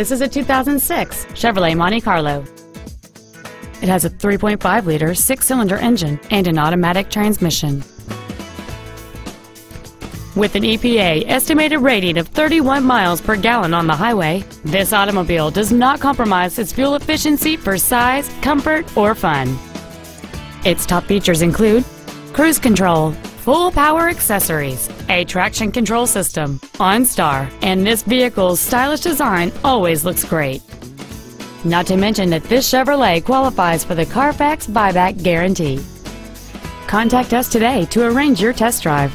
This is a 2006 Chevrolet Monte Carlo. It has a 3.5-liter six-cylinder engine and an automatic transmission. With an EPA estimated rating of 31 miles per gallon on the highway, this automobile does not compromise its fuel efficiency for size, comfort, or fun. Its top features include cruise control, full power accessories, a traction control system, OnStar, and this vehicle's stylish design always looks great. Not to mention that this Chevrolet qualifies for the Carfax buyback guarantee. Contact us today to arrange your test drive.